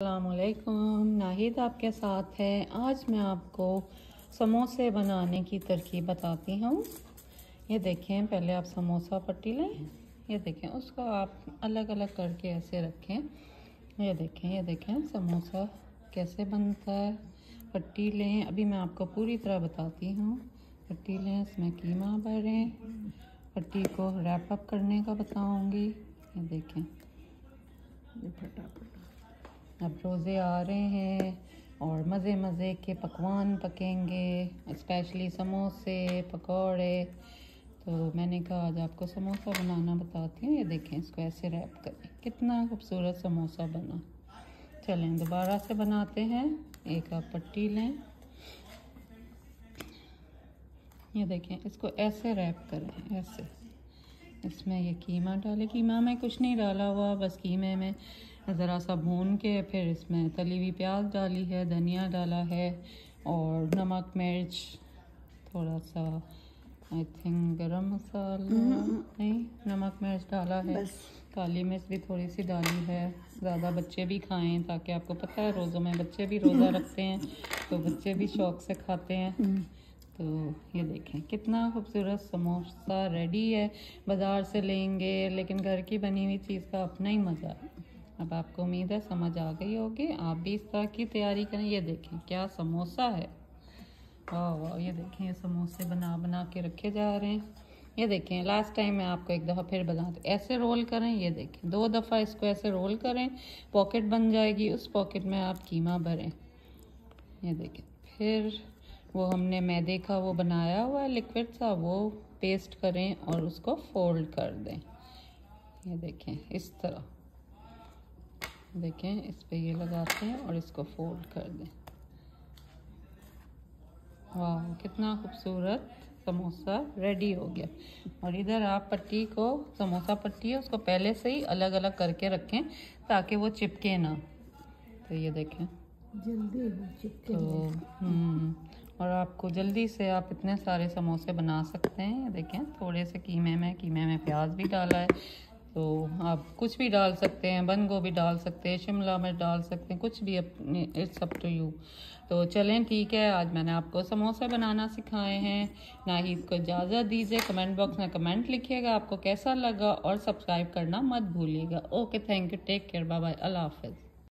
अल्लाम नाहिद आपके साथ है। आज मैं आपको समोसे बनाने की तरकीब बताती हूँ। ये देखें, पहले आप समोसा पट्टी लें। ये देखें, उसको आप अलग अलग करके ऐसे रखें। ये देखें ये देखें, समोसा कैसे बनता है। पट्टी लें। अभी मैं आपको पूरी तरह बताती हूँ। पट्टी लें, इसमें कीमा भरें। पट्टी को रैप अप करने का बताऊँगी। ये देखें। फटाफट। अब रोज़े आ रहे हैं और मज़े मज़े के पकवान पकेंगे स्पेशली समोसे, पकौड़े। तो मैंने कहा, आज आपको समोसा बनाना बताती हूँ, ये देखें इसको ऐसे रैप करें। कितना खूबसूरत समोसा बना। चलें, दोबारा से बनाते हैं। एक आप पट्टी लें। ये देखें, इसको ऐसे रैप करें, ऐसे। इसमें ये कीमा डाले। कीमा में कुछ नहीं डाला हुआ, बस कीमे में ज़रा सा भून के फिर इसमें तली हुई प्याज डाली है धनिया डाला है और नमक मिर्च थोड़ा सा आई थिंक गरम मसाला हम्म। नहीं नमक मिर्च डाला है। काली मिर्च भी थोड़ी सी डाली है। ज़्यादा बच्चे भी खाएँ ताकि आपको पता है रोज़ों में बच्चे भी रोज़ा रखते हैं तो बच्चे भी शौक से खाते हैं। हम्म। तो ये देखें कितना खूबसूरत समोसा रेडी है। बाज़ार से लेंगे लेकिन घर की बनी हुई चीज़ का अपना ही मज़ा है। अब आपको उम्मीद है समझ आ गई होगी। आप भी इस तरह की तैयारी करें। ये देखें, क्या समोसा है? वाह वाह, ये देखें, ये समोसे बना बना के रखे जा रहे हैं। ये देखें लास्ट टाइम मैं आपको एक दफ़ा फिर बता दूँ, ऐसे रोल करें, ये देखें, दो दफ़ा इसको ऐसे रोल करें पॉकेट बन जाएगी, उस पॉकेट में आप कीमा भरें। ये देखें, फिर वो हमने मैदे का वो बनाया हुआ है लिक्विड सा, वो पेस्ट करें और उसको फोल्ड कर दें। ये देखें, इस तरह। देखें इस पे ये लगाते हैं और इसको फोल्ड कर दें। वाह कितना खूबसूरत समोसा रेडी हो गया। और इधर आप पट्टी को समोसा पट्टी है उसको पहले से ही अलग अलग करके रखें ताकि वो चिपके ना। तो ये देखें। जल्दी चिपके तो हम्म, और आपको जल्दी से आप इतने सारे समोसे बना सकते हैं। देखें थोड़े से कीमे में कीमे में प्याज भी डाला है। तो आप कुछ भी डाल सकते हैं, बंद गोभी डाल सकते हैं, शिमला मिर्च डाल सकते हैं, कुछ भी अपने, इट्स अप टू यू। तो चलें, ठीक है, आज मैंने आपको समोसा बनाना सिखाए हैं। ना ही इसको इजाज़त दीजिए, कमेंट बॉक्स में कमेंट लिखिएगा, आपको कैसा लगा और सब्सक्राइब करना मत भूलिएगा। Okay, thank you, take care, bye bye, अल्लाह हाफिज़।